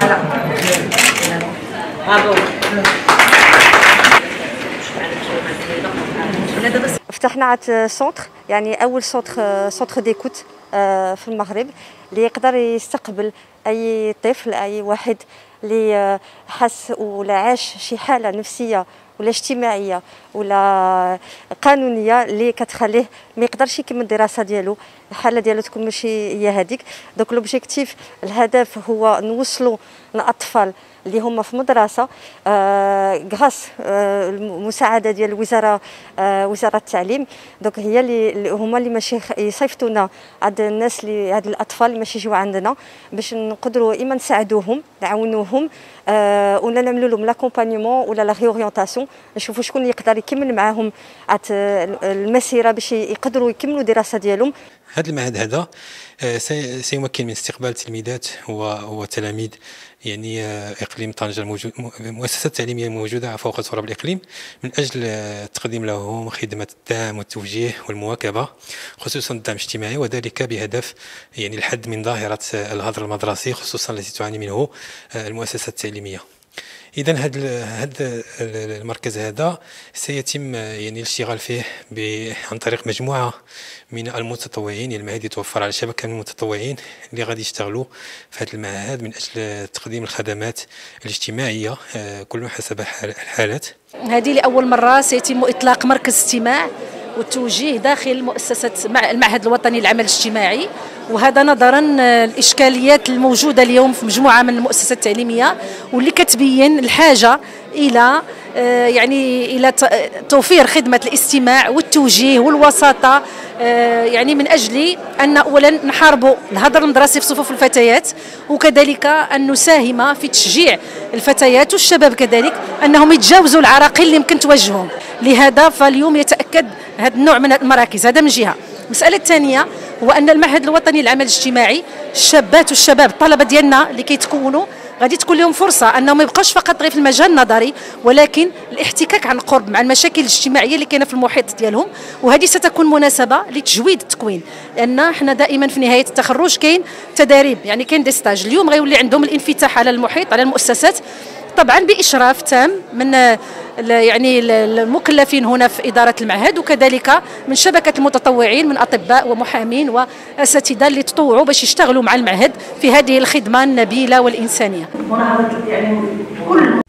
Voilà. Bravo. فتحنا عاد centre يعني أول centre centre d'écoute في المغرب اللي يقدر يستقبل أي طفل أي واحد اللي حس ولا عاش شي حالة نفسية ولا اجتماعية ولا قانونية اللي كتخليه ما يقدرش يكمل الدراسة ديالو. الحالة ديالو تكون ماشي هي هذيك donc l'objectif الهدف هو نوصلوا الاطفال اللي هما في مدرسة آه grâce آه المساعدة ديال الوزاره آه وزارة التعليم. donc هي اللي هما اللي ماشي يصيفطونا. عند الناس اللي هاد الأطفال اللي ماشي يجيو عندنا باش نقدروا اما نساعدوهم نعاونوهم آه ولا نعملوا لهم l'accompagnement ولا la réorientation نشوفوا شكون يقدر يكمل معاهم المسيرة باش يقدروا يكملوا الدراسة ديالهم. هذا المعهد هذا آه، سيمكن من استقبال تلميذات وتلاميذ يعني آه، إقليم طنجة الموجود المؤسسات التعليميه الموجوده فوق تراب الإقليم من أجل آه، تقديم لهم خدمة الدعم والتوجيه والمواكبة خصوصا الدعم الاجتماعي وذلك بهدف يعني الحد من ظاهرة الهدر المدرسي خصوصا التي تعاني منه المؤسسات التعليمية. اذا هذا هذا المركز هذا سيتم يعني الاشتغال فيه عن طريق مجموعة من المتطوعين يعني المعهد يتوفر على شبكة من المتطوعين اللي غادي يشتغلوا في هذا المعهد من أجل تقديم الخدمات الاجتماعية آه، كل حسب الحالات. هذه لأول مرة سيتم إطلاق مركز استماع والتوجيه داخل مؤسسة المعهد الوطني للعمل الاجتماعي. وهذا نظرا الإشكاليات الموجودة اليوم في مجموعة من المؤسسات التعليمية واللي كتبين الحاجة إلى آه، يعني إلى توفير خدمة الاستماع والتوجيه والوساطة آه، يعني من أجل أن اولا نحاربوا الهدر المدرسي في صفوف الفتيات وكذلك أن نساهم في تشجيع الفتيات والشباب كذلك أنهم يتجاوزوا العراقيل اللي يمكن تواجههم لهذا فاليوم يتأكد هذا النوع من المراكز. هذا من جهة. المسألة الثانية هو ان المعهد الوطني للعمل الاجتماعي الشابات والشباب الطلبة ديالنا اللي كيتكونوا غادي تكون لهم فرصة أنهم ما يبقاوش فقط غير في المجال النظري ولكن الاحتكاك عن قرب مع المشاكل الاجتماعية اللي كاينة في المحيط ديالهم. وهذه ستكون مناسبة لتجويد التكوين لأن إحنا دائما في نهاية التخرج كاين تداريب يعني كاين دي ستاج اليوم غيولي عندهم الانفتاح على المحيط على المؤسسات. طبعا بإشراف تام من يعني المكلفين هنا في إدارة المعهد وكذلك من شبكة المتطوعين من أطباء ومحامين وأساتذة اللي تطوعوا باش يشتغلوا مع المعهد في هذه الخدمة النبيلة والإنسانية. يعني كل